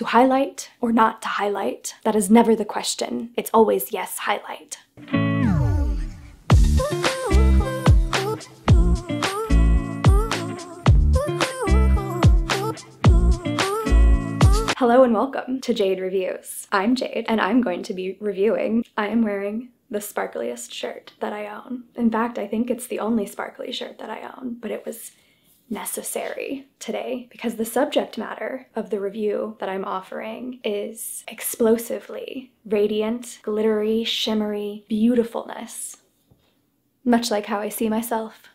to highlight or not to highlight. That is never the question. It's always yes, highlight. Hello and welcome to Jade Reviews. I'm Jade and I'm going to be reviewing. I am wearing the sparkliest shirt that I own. In fact, I think it's the only sparkly shirt that I own, but it was necessary today because the subject matter of the review that I'm offering is explosively radiant, glittery, shimmery beautifulness. Much like how I see myself.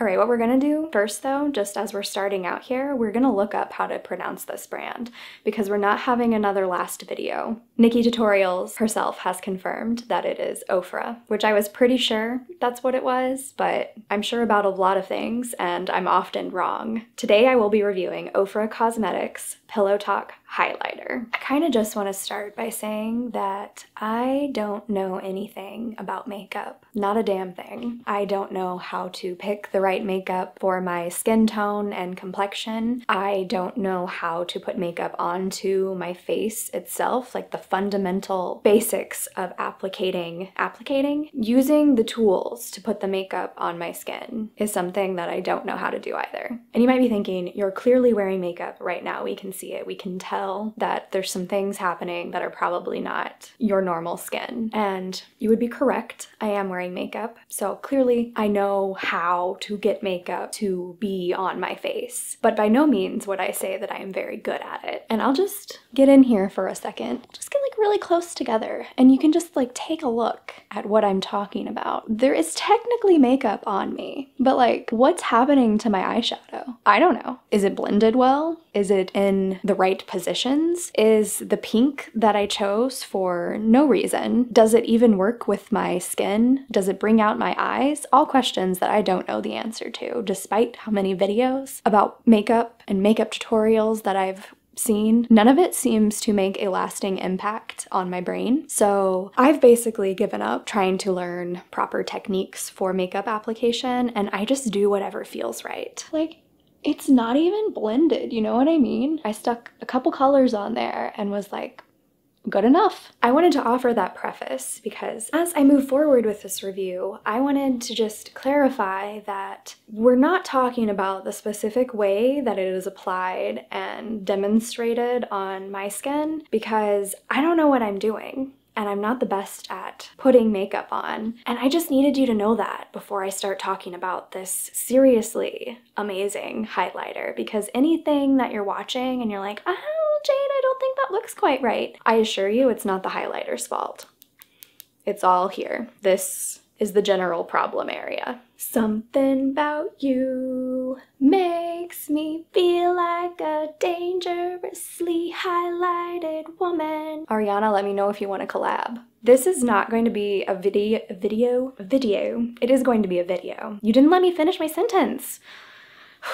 All right, what we're gonna do first though, just as we're starting out here, we're gonna look up how to pronounce this brand because we're not having another last video. Nikkie Tutorials herself has confirmed that it is Ofra, which I was pretty sure that's what it was, but I'm sure about a lot of things and I'm often wrong. Today I will be reviewing Ofra Cosmetics Pillow Talk highlighter. I kind of just want to start by saying that I don't know anything about makeup. Not a damn thing. I don't know how to pick the right makeup for my skin tone and complexion. I don't know how to put makeup onto my face itself, like the fundamental basics of applicating, applicating? Using the tools to put the makeup on my skin is something that I don't know how to do either. And you might be thinking, you're clearly wearing makeup right now. We can see it. We can tell tell that there's some things happening that are probably not your normal skin. And you would be correct. I am wearing makeup. So clearly I know how to get makeup to be on my face. But by no means would I say that I am very good at it. And I'll just get in here for a second. Just get like really close together and you can just like take a look at what I'm talking about. There is technically makeup on me, but like what's happening to my eyeshadow? I don't know. Is it blended well? Is it in the right positions? Is the pink that I chose for no reason? Does it even work with my skin? Does it bring out my eyes? All questions that I don't know the answer to, despite how many videos about makeup and makeup tutorials that I've seen, none of it seems to make a lasting impact on my brain. So I've basically given up trying to learn proper techniques for makeup application and I just do whatever feels right. Like, it's not even blended, you know what I mean? I stuck a couple colors on there and was like, good enough. I wanted to offer that preface because as I move forward with this review, I wanted to just clarify that we're not talking about the specific way that it is applied and demonstrated on my skin because I don't know what I'm doing and I'm not the best at putting makeup on. And I just needed you to know that before I start talking about this seriously amazing highlighter because anything that you're watching and you're like, oh, Jade, I don't think that looks quite right. I assure you it's not the highlighter's fault. It's all here. This is the general problem area. Something about you makes me feel like a dangerously highlighted woman. Ariana, let me know if you want to collab. This is not going to be a video, video, video. It is going to be a video. You didn't let me finish my sentence.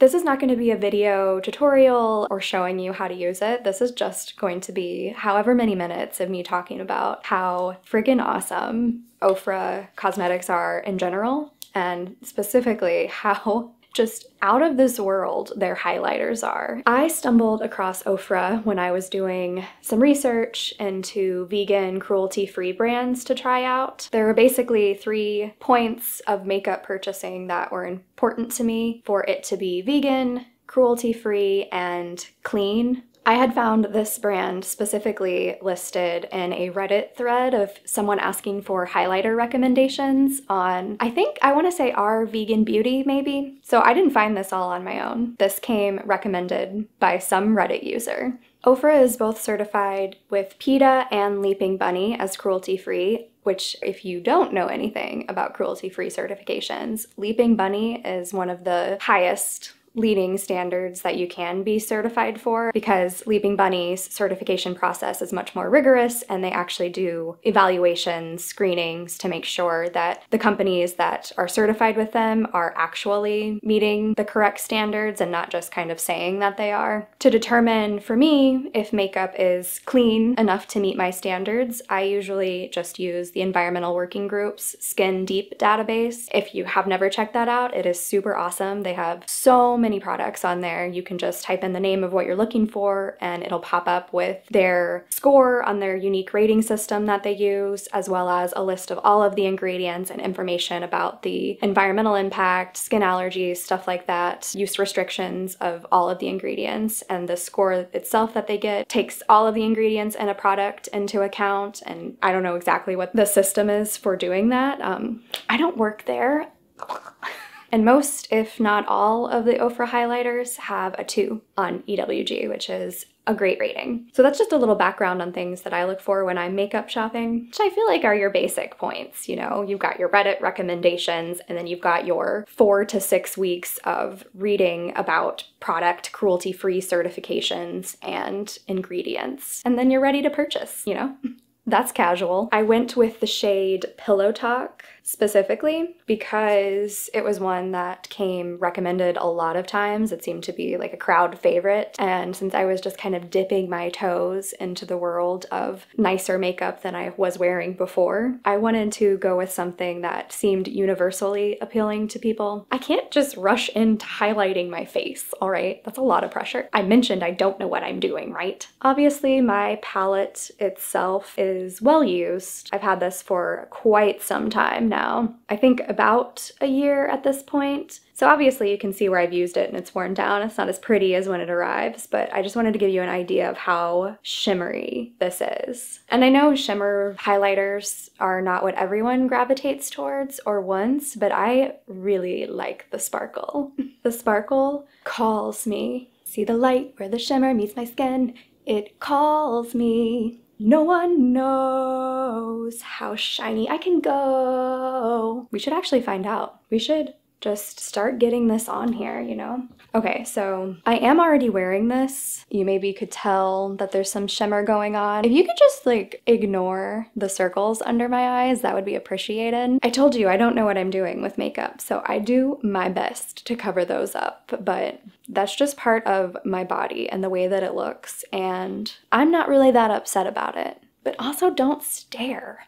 This is not going to be a video tutorial or showing you how to use it. This is just going to be however many minutes of me talking about how friggin' awesome Ofra cosmetics are in general and specifically how just out of this world their highlighters are. I stumbled across Ofra when I was doing some research into vegan cruelty-free brands to try out. There were basically three points of makeup purchasing that were important to me for it to be vegan, cruelty-free, and clean. I had found this brand specifically listed in a Reddit thread of someone asking for highlighter recommendations on, I think, I want to say r/veganbeauty maybe. So I didn't find this all on my own. This came recommended by some Reddit user. Ofra is both certified with PETA and Leaping Bunny as cruelty-free, which if you don't know anything about cruelty-free certifications, Leaping Bunny is one of the highest leading standards that you can be certified for because Leaping Bunny's certification process is much more rigorous and they actually do evaluations, screenings to make sure that the companies that are certified with them are actually meeting the correct standards and not just kind of saying that they are. To determine for me if makeup is clean enough to meet my standards, I usually just use the Environmental Working Group's Skin Deep database. If you have never checked that out, it is super awesome. They have so many many products on there. You can just type in the name of what you're looking for and it'll pop up with their score on their unique rating system that they use, as well as a list of all of the ingredients and information about the environmental impact, skin allergies, stuff like that, use restrictions of all of the ingredients, and the score itself that they get takes all of the ingredients in a product into account. And I don't know exactly what the system is for doing that. Um, I don't work there. And most, if not all, of the Ofra highlighters have a 2 on EWG, which is a great rating. So that's just a little background on things that I look for when I'm makeup shopping, which I feel like are your basic points. You know, you've got your Reddit recommendations, and then you've got your four to six weeks of reading about product cruelty free certifications and ingredients. And then you're ready to purchase, you know? That's casual. I went with the shade Pillow Talk specifically because it was one that came recommended a lot of times. It seemed to be like a crowd favorite. And since I was just kind of dipping my toes into the world of nicer makeup than I was wearing before, I wanted to go with something that seemed universally appealing to people. I can't just rush into highlighting my face, all right? That's a lot of pressure. I mentioned I don't know what I'm doing, right? Obviously, my palette itself is well used. I've had this for quite some time now now. I think about a year at this point. So obviously you can see where I've used it and it's worn down. It's not as pretty as when it arrives, but I just wanted to give you an idea of how shimmery this is. And I know shimmer highlighters are not what everyone gravitates towards or wants, but I really like the sparkle. the sparkle calls me. See the light where the shimmer meets my skin. It calls me. No one knows how shiny I can go. We should actually find out. We should just start getting this on here, you know? Okay, so I am already wearing this. You maybe could tell that there's some shimmer going on. If you could just like ignore the circles under my eyes, that would be appreciated. I told you I don't know what I'm doing with makeup, so I do my best to cover those up, but that's just part of my body and the way that it looks, and I'm not really that upset about it. But also don't stare.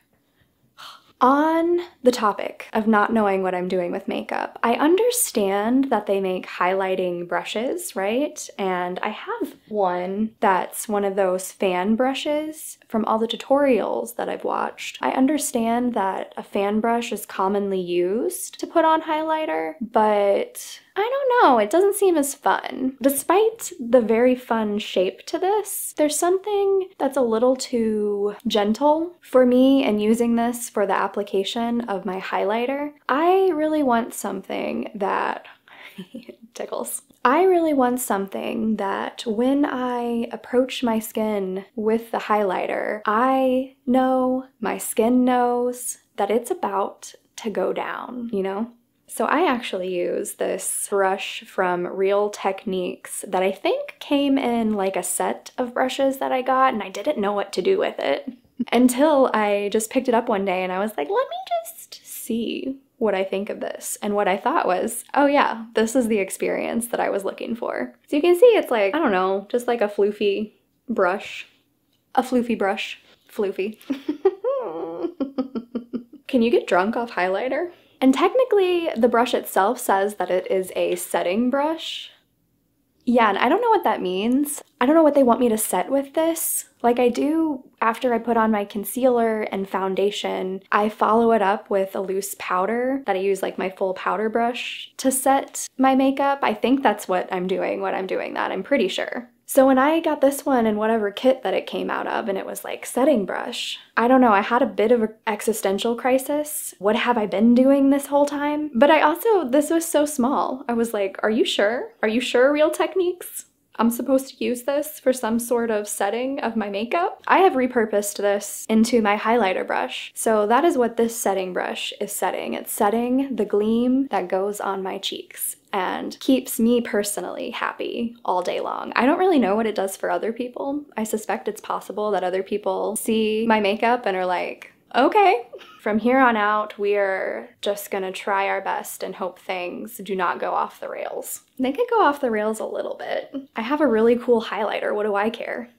On the topic of not knowing what I'm doing with makeup, I understand that they make highlighting brushes, right? And I have one that's one of those fan brushes from all the tutorials that I've watched. I understand that a fan brush is commonly used to put on highlighter, but I don't know, it doesn't seem as fun. Despite the very fun shape to this, there's something that's a little too gentle for me in using this for the application of my highlighter. I really want something that tickles. I really want something that when I approach my skin with the highlighter, I know, my skin knows that it's about to go down, you know? So I actually use this brush from Real Techniques that I think came in like a set of brushes that I got and I didn't know what to do with it until I just picked it up one day and I was like, let me just see what I think of this. And what I thought was, oh yeah, this is the experience that I was looking for. So you can see it's like, I don't know, just like a floofy brush. A floofy brush. Floofy. can you get drunk off highlighter? And technically, the brush itself says that it is a setting brush. Yeah, and I don't know what that means. I don't know what they want me to set with this. Like I do after I put on my concealer and foundation, I follow it up with a loose powder that I use like my full powder brush to set my makeup. I think that's what I'm doing when I'm doing that, I'm pretty sure. So when I got this one in whatever kit that it came out of and it was like setting brush, I don't know, I had a bit of an existential crisis. What have I been doing this whole time? But I also, this was so small. I was like, are you sure? Are you sure real techniques? I'm supposed to use this for some sort of setting of my makeup. I have repurposed this into my highlighter brush. So that is what this setting brush is setting. It's setting the gleam that goes on my cheeks and keeps me personally happy all day long. I don't really know what it does for other people. I suspect it's possible that other people see my makeup and are like, okay. From here on out, we're just gonna try our best and hope things do not go off the rails. They could go off the rails a little bit. I have a really cool highlighter, what do I care?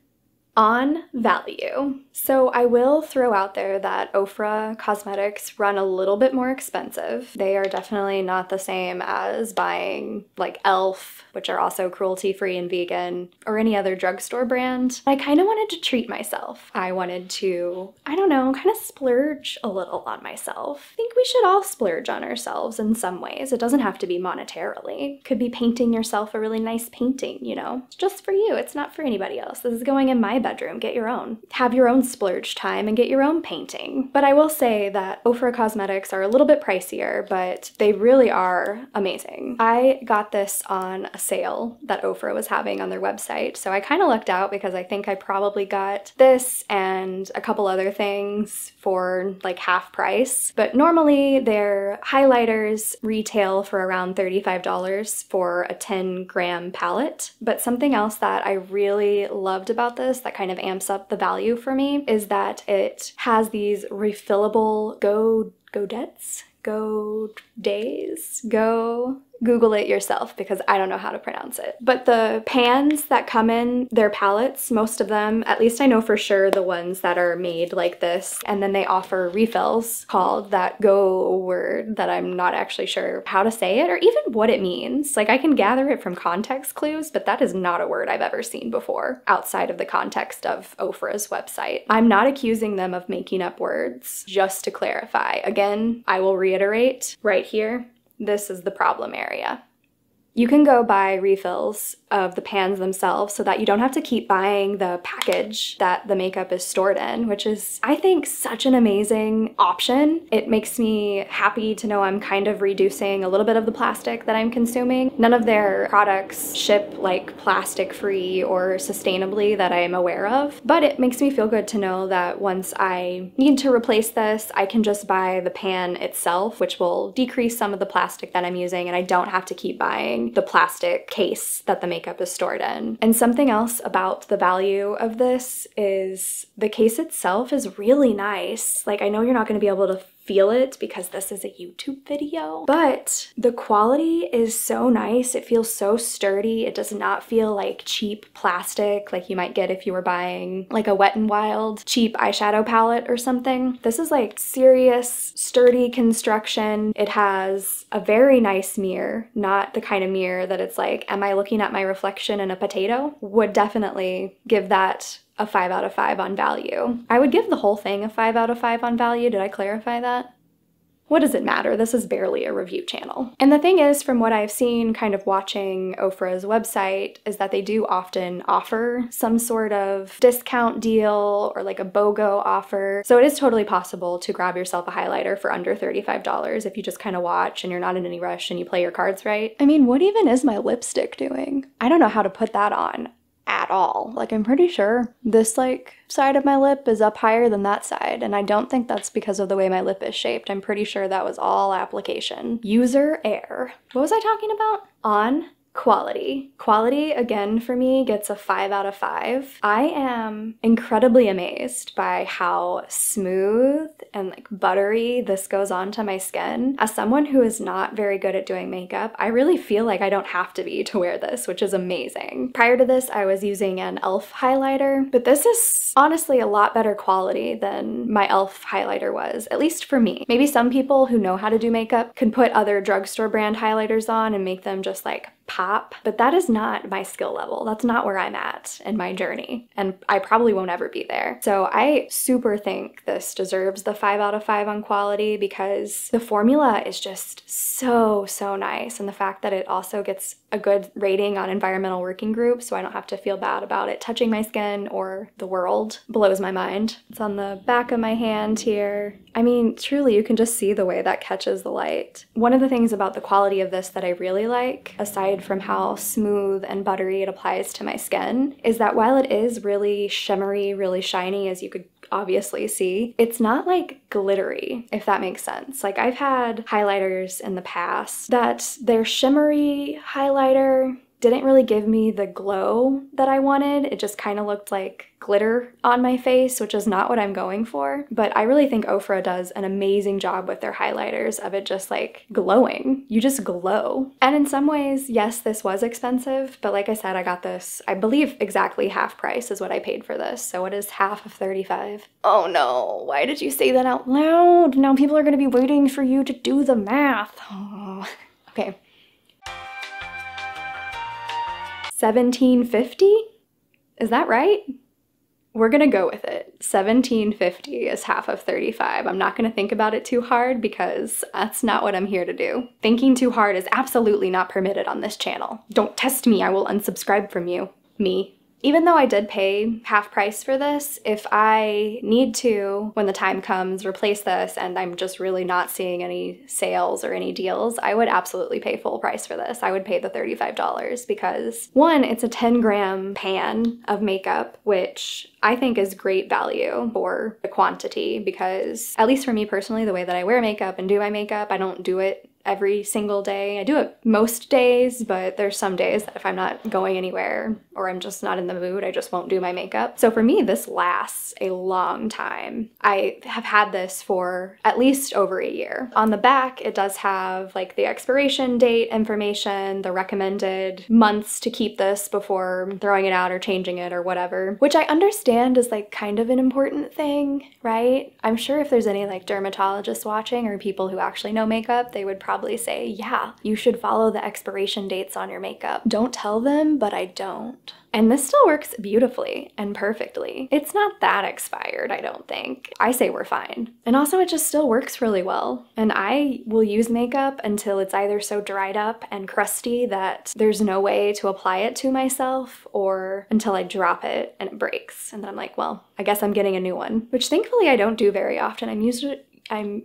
On value. So I will throw out there that Ofra cosmetics run a little bit more expensive. They are definitely not the same as buying like e.l.f., which are also cruelty free and vegan, or any other drugstore brand. I kind of wanted to treat myself. I wanted to, I don't know, kind of splurge a little on myself. I think we should all splurge on ourselves in some ways. It doesn't have to be monetarily. Could be painting yourself a really nice painting, you know? It's just for you. It's not for anybody else. This is going in my bedroom. Get your own. Have your own splurge time and get your own painting. But I will say that Ofra cosmetics are a little bit pricier, but they really are amazing. I got this on a sale that Ofra was having on their website, so I kind of lucked out because I think I probably got this and a couple other things for like half price. But normally their highlighters retail for around $35 for a 10 gram palette. But something else that I really loved about this that kind of amps up the value for me is that it has these refillable go godettes go days go Google it yourself because I don't know how to pronounce it. But the pans that come in their palettes, most of them, at least I know for sure the ones that are made like this, and then they offer refills called that go word that I'm not actually sure how to say it or even what it means. Like I can gather it from context clues, but that is not a word I've ever seen before outside of the context of Ofra's website. I'm not accusing them of making up words, just to clarify. Again, I will reiterate right here this is the problem area. You can go buy refills of the pans themselves so that you don't have to keep buying the package that the makeup is stored in, which is, I think, such an amazing option. It makes me happy to know I'm kind of reducing a little bit of the plastic that I'm consuming. None of their products ship like plastic free or sustainably that I am aware of, but it makes me feel good to know that once I need to replace this, I can just buy the pan itself, which will decrease some of the plastic that I'm using and I don't have to keep buying the plastic case that the makeup makeup is stored in. And something else about the value of this is the case itself is really nice. Like I know you're not going to be able to feel it because this is a YouTube video, but the quality is so nice. It feels so sturdy. It does not feel like cheap plastic like you might get if you were buying like a Wet n Wild cheap eyeshadow palette or something. This is like serious, sturdy construction. It has a very nice mirror, not the kind of mirror that it's like, am I looking at my reflection in a potato? Would definitely give that a 5 out of 5 on value. I would give the whole thing a 5 out of 5 on value. Did I clarify that? What does it matter? This is barely a review channel. And the thing is, from what I've seen kind of watching Ofra's website, is that they do often offer some sort of discount deal or like a BOGO offer. So it is totally possible to grab yourself a highlighter for under $35 if you just kind of watch and you're not in any rush and you play your cards right. I mean, what even is my lipstick doing? I don't know how to put that on at all. Like I'm pretty sure this like side of my lip is up higher than that side and I don't think that's because of the way my lip is shaped. I'm pretty sure that was all application. User error. What was I talking about? On Quality. Quality, again, for me, gets a 5 out of 5. I am incredibly amazed by how smooth and like buttery this goes onto my skin. As someone who is not very good at doing makeup, I really feel like I don't have to be to wear this, which is amazing. Prior to this, I was using an e.l.f. highlighter, but this is honestly a lot better quality than my e.l.f. highlighter was, at least for me. Maybe some people who know how to do makeup can put other drugstore brand highlighters on and make them just like pop, but that is not my skill level. That's not where I'm at in my journey, and I probably won't ever be there. So I super think this deserves the 5 out of 5 on quality because the formula is just so, so nice, and the fact that it also gets a good rating on environmental working group so I don't have to feel bad about it touching my skin or the world blows my mind. It's on the back of my hand here. I mean, truly, you can just see the way that catches the light. One of the things about the quality of this that I really like, aside aside from how smooth and buttery it applies to my skin is that while it is really shimmery, really shiny, as you could obviously see, it's not like glittery, if that makes sense. Like I've had highlighters in the past that they're shimmery highlighter didn't really give me the glow that I wanted. It just kind of looked like glitter on my face, which is not what I'm going for. But I really think Ofra does an amazing job with their highlighters of it just like glowing. You just glow. And in some ways, yes, this was expensive, but like I said, I got this, I believe exactly half price is what I paid for this. So it is half of 35. Oh no, why did you say that out loud? Now people are gonna be waiting for you to do the math. Oh. Okay. 1750? Is that right? We're gonna go with it. 1750 is half of 35. I'm not gonna think about it too hard because that's not what I'm here to do. Thinking too hard is absolutely not permitted on this channel. Don't test me, I will unsubscribe from you. Me. Even though I did pay half price for this, if I need to, when the time comes, replace this and I'm just really not seeing any sales or any deals, I would absolutely pay full price for this. I would pay the $35 because one, it's a 10 gram pan of makeup, which I think is great value for the quantity because, at least for me personally, the way that I wear makeup and do my makeup, I don't do it every single day. I do it most days, but there's some days that if I'm not going anywhere or I'm just not in the mood, I just won't do my makeup. So for me, this lasts a long time. I have had this for at least over a year. On the back, it does have like the expiration date information, the recommended months to keep this before throwing it out or changing it or whatever, which I understand is like kind of an important thing, right? I'm sure if there's any like dermatologists watching or people who actually know makeup, they would probably probably say, yeah, you should follow the expiration dates on your makeup. Don't tell them, but I don't. And this still works beautifully and perfectly. It's not that expired, I don't think. I say we're fine. And also, it just still works really well. And I will use makeup until it's either so dried up and crusty that there's no way to apply it to myself, or until I drop it and it breaks. And then I'm like, well, I guess I'm getting a new one, which thankfully I don't do very often. I'm usually, I'm,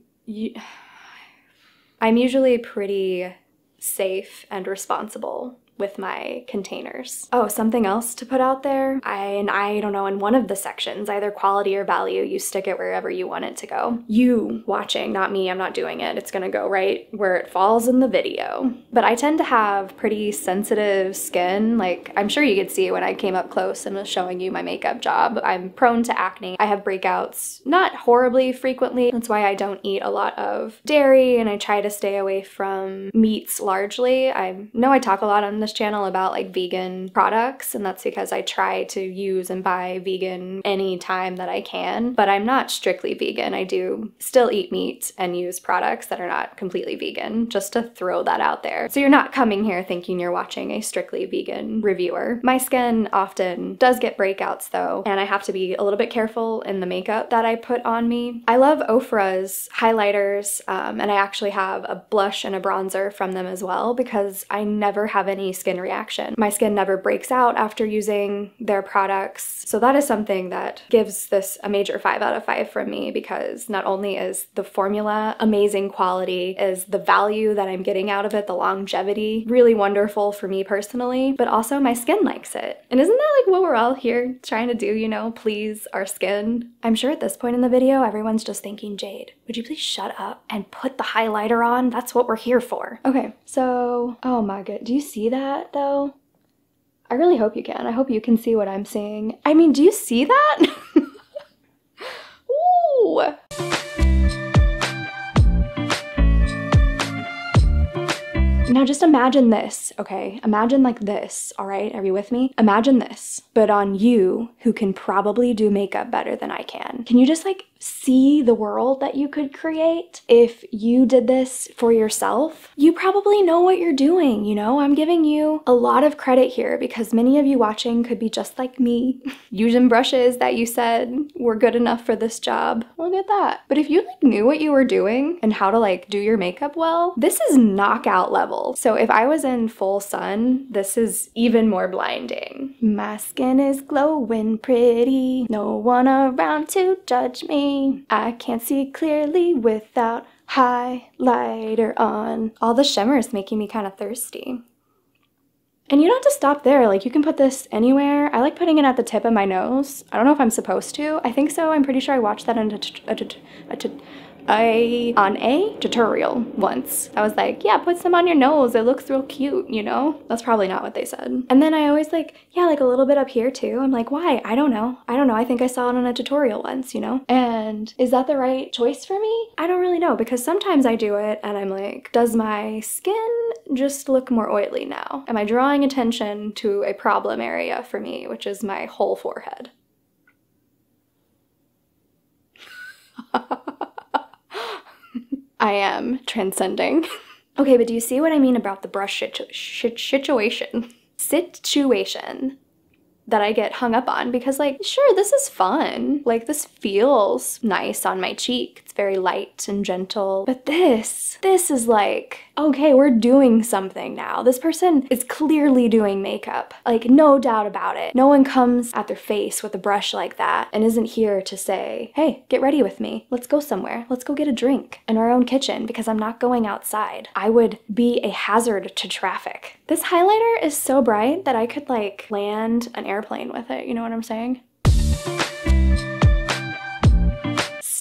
I'm usually pretty safe and responsible with my containers. Oh, something else to put out there. I and I don't know in one of the sections, either quality or value, you stick it wherever you want it to go. You watching, not me, I'm not doing it. It's gonna go right where it falls in the video. But I tend to have pretty sensitive skin. Like I'm sure you could see when I came up close and was showing you my makeup job. I'm prone to acne. I have breakouts not horribly frequently. That's why I don't eat a lot of dairy and I try to stay away from meats largely. I know I talk a lot on the this channel about like vegan products, and that's because I try to use and buy vegan any time that I can. But I'm not strictly vegan. I do still eat meat and use products that are not completely vegan, just to throw that out there. So you're not coming here thinking you're watching a strictly vegan reviewer. My skin often does get breakouts though, and I have to be a little bit careful in the makeup that I put on me. I love Ofra's highlighters, um, and I actually have a blush and a bronzer from them as well because I never have any skin reaction. My skin never breaks out after using their products. So that is something that gives this a major 5 out of 5 from me because not only is the formula amazing quality, is the value that I'm getting out of it, the longevity, really wonderful for me personally, but also my skin likes it. And isn't that like what we're all here trying to do, you know, please our skin? I'm sure at this point in the video, everyone's just thinking, Jade, would you please shut up and put the highlighter on? That's what we're here for. Okay, so, oh my god, do you see that? though? I really hope you can. I hope you can see what I'm seeing. I mean, do you see that? Ooh! Now just imagine this, okay? Imagine like this, all right? Are you with me? Imagine this, but on you who can probably do makeup better than I can. Can you just like see the world that you could create if you did this for yourself, you probably know what you're doing, you know? I'm giving you a lot of credit here because many of you watching could be just like me, using brushes that you said were good enough for this job. Look at that. But if you like knew what you were doing and how to like do your makeup well, this is knockout level. So if I was in full sun, this is even more blinding. My skin is glowing pretty, no one around to judge me. I can't see clearly without highlighter on. All the shimmer is making me kind of thirsty. And you don't have to stop there, like you can put this anywhere. I like putting it at the tip of my nose. I don't know if I'm supposed to. I think so, I'm pretty sure I watched that in a, a, a, I on a tutorial once. I was like, yeah, put some on your nose. It looks real cute, you know? That's probably not what they said. And then I always like, yeah, like a little bit up here too. I'm like, why? I don't know. I don't know. I think I saw it on a tutorial once, you know? And is that the right choice for me? I don't really know because sometimes I do it and I'm like, does my skin just look more oily now? Am I drawing attention to a problem area for me, which is my whole forehead? I am transcending. okay, but do you see what I mean about the brush situ situation? Situation that I get hung up on because, like, sure, this is fun. Like, this feels nice on my cheek. It's very light and gentle. But this, this is like, okay, we're doing something now. This person is clearly doing makeup. Like, no doubt about it. No one comes at their face with a brush like that and isn't here to say, hey, get ready with me. Let's go somewhere. Let's go get a drink in our own kitchen because I'm not going outside. I would be a hazard to traffic. This highlighter is so bright that I could like land an airplane with it. You know what I'm saying?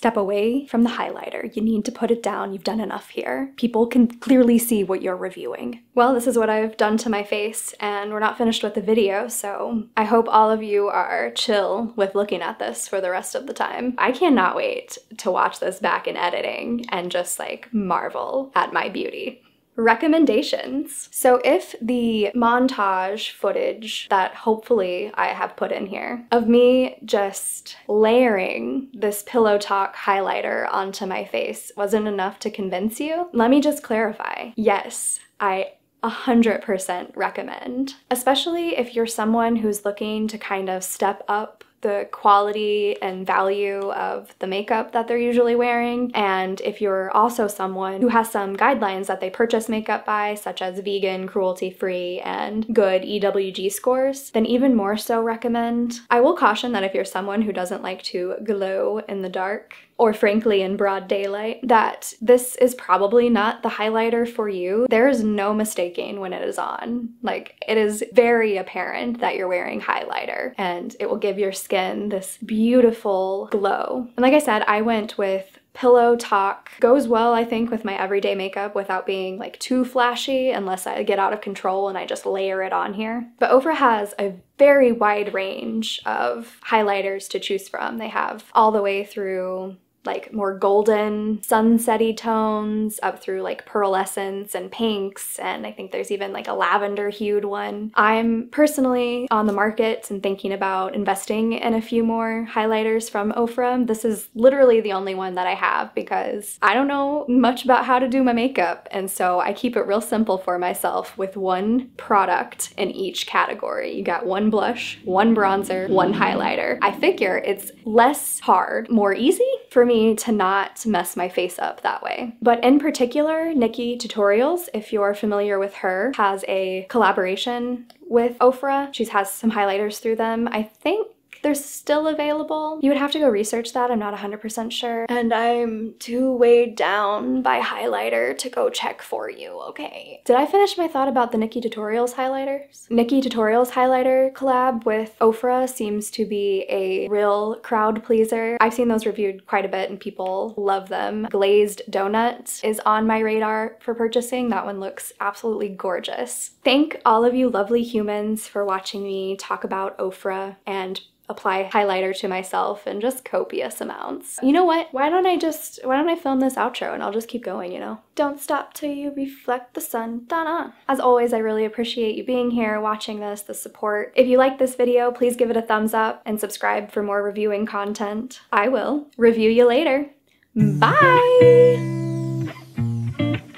step away from the highlighter. You need to put it down. You've done enough here. People can clearly see what you're reviewing. Well, this is what I've done to my face and we're not finished with the video, so I hope all of you are chill with looking at this for the rest of the time. I cannot wait to watch this back in editing and just like marvel at my beauty recommendations. So if the montage footage that hopefully I have put in here of me just layering this Pillow Talk highlighter onto my face wasn't enough to convince you, let me just clarify. Yes, I 100% recommend, especially if you're someone who's looking to kind of step up the quality and value of the makeup that they're usually wearing. And if you're also someone who has some guidelines that they purchase makeup by, such as vegan, cruelty free, and good EWG scores, then even more so recommend. I will caution that if you're someone who doesn't like to glow in the dark, or frankly in broad daylight, that this is probably not the highlighter for you. There is no mistaking when it is on. Like, it is very apparent that you're wearing highlighter and it will give your skin this beautiful glow. And like I said, I went with Pillow Talk goes well, I think, with my everyday makeup without being like too flashy unless I get out of control and I just layer it on here. But Ofra has a very wide range of highlighters to choose from. They have all the way through like more golden sunsetty tones up through like pearlescence and pinks and I think there's even like a lavender hued one. I'm personally on the market and thinking about investing in a few more highlighters from Ofra. This is literally the only one that I have because I don't know much about how to do my makeup and so I keep it real simple for myself with one product in each category. You got one blush, one bronzer, one highlighter. I figure it's less hard, more easy for me to not mess my face up that way. But in particular, Nikkie Tutorials, if you're familiar with her, has a collaboration with Ofra. She has some highlighters through them. I think they're still available. You would have to go research that, I'm not 100% sure. And I'm too weighed down by highlighter to go check for you, okay? Did I finish my thought about the Nikkie Tutorials highlighters? Nikkie Tutorials highlighter collab with Ofra seems to be a real crowd pleaser. I've seen those reviewed quite a bit and people love them. Glazed Donut is on my radar for purchasing. That one looks absolutely gorgeous. Thank all of you lovely humans for watching me talk about Ofra and apply highlighter to myself in just copious amounts. You know what? Why don't I just, why don't I film this outro and I'll just keep going, you know? Don't stop till you reflect the sun. Da-na. As always, I really appreciate you being here, watching this, the support. If you like this video, please give it a thumbs up and subscribe for more reviewing content. I will review you later. Bye!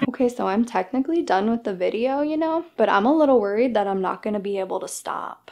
Okay, so I'm technically done with the video, you know, but I'm a little worried that I'm not gonna be able to stop.